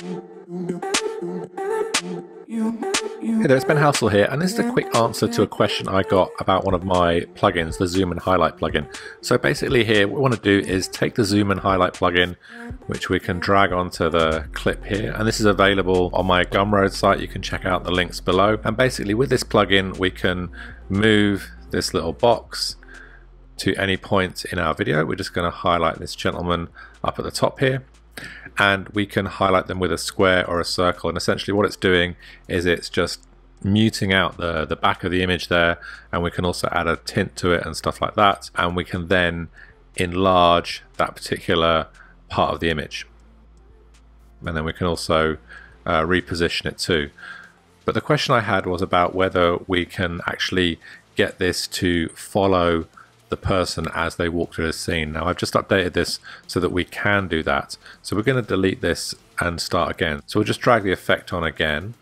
Hey there, it's Ben Halsall here, and this is a quick answer to a question I got about one of my plugins, the Zoom and Highlight plugin. So basically here, what we want to do is take the Zoom and Highlight plugin, which we can drag onto the clip here, and this is available on my Gumroad site, you can check out the links below. And basically with this plugin, we can move this little box to any point in our video. We're just going to highlight this gentleman up at the top here and we can highlight them with a square or a circle. And essentially what it's doing is it's just muting out the the back of the image there and we can also add a tint to it and stuff like that and we can then enlarge that particular part of the image. And then we can also uh, reposition it too. But the question I had was about whether we can actually get this to follow the person as they walk through the scene. Now I've just updated this so that we can do that. So we're going to delete this and start again. So we'll just drag the effect on again.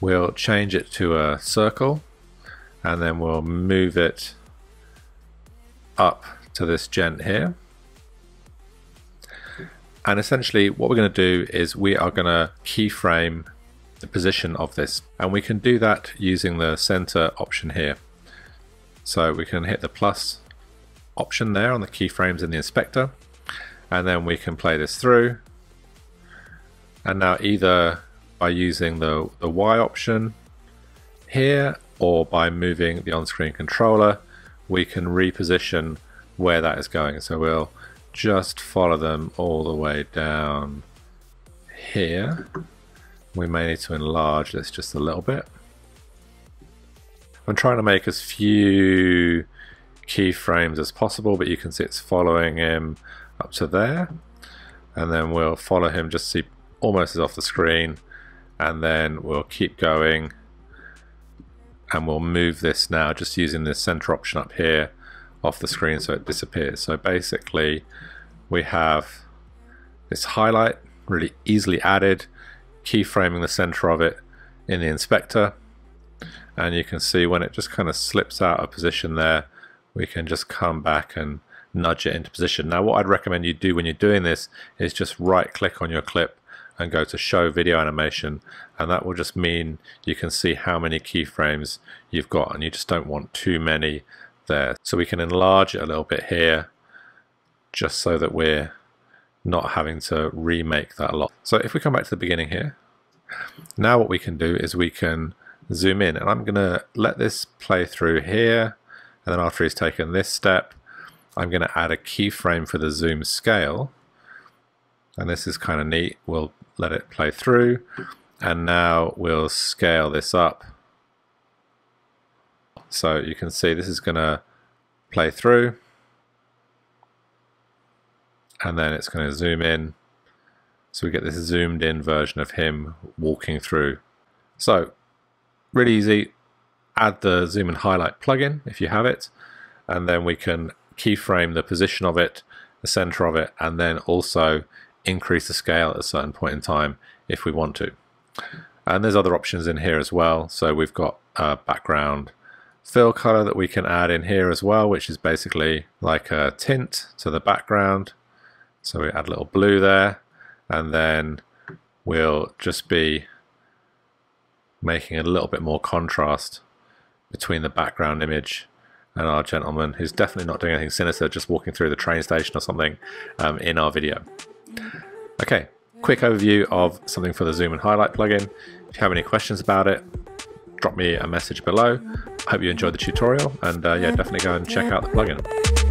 We'll change it to a circle and then we'll move it up to this gent here. And essentially what we're going to do is we are going to keyframe the position of this and we can do that using the center option here. So we can hit the plus option there on the keyframes in the inspector and then we can play this through. And now either by using the, the Y option here or by moving the on-screen controller we can reposition where that is going. So we'll just follow them all the way down here. We may need to enlarge this just a little bit I'm trying to make as few keyframes as possible, but you can see it's following him up to there. And then we'll follow him just see almost as off the screen. And then we'll keep going. And we'll move this now just using the center option up here off the screen so it disappears. So basically we have this highlight really easily added, keyframing the center of it in the inspector and you can see when it just kind of slips out of position there we can just come back and nudge it into position. Now what I'd recommend you do when you're doing this is just right click on your clip and go to show video animation and that will just mean you can see how many keyframes you've got and you just don't want too many there. So we can enlarge it a little bit here just so that we're not having to remake that a lot. So if we come back to the beginning here, now what we can do is we can zoom in. And I'm going to let this play through here. And then after he's taken this step I'm going to add a keyframe for the zoom scale. And this is kind of neat. We'll let it play through. And now we'll scale this up. So you can see this is going to play through. And then it's going to zoom in. So we get this zoomed in version of him walking through. So really easy. Add the zoom and highlight plugin if you have it, and then we can keyframe the position of it, the center of it, and then also increase the scale at a certain point in time if we want to. And there's other options in here as well. So we've got a background fill color that we can add in here as well, which is basically like a tint to the background. So we add a little blue there, and then we'll just be making a little bit more contrast between the background image and our gentleman who's definitely not doing anything sinister, just walking through the train station or something um, in our video. Okay, quick overview of something for the Zoom and Highlight plugin. If you have any questions about it, drop me a message below. I hope you enjoyed the tutorial and uh, yeah, definitely go and check out the plugin.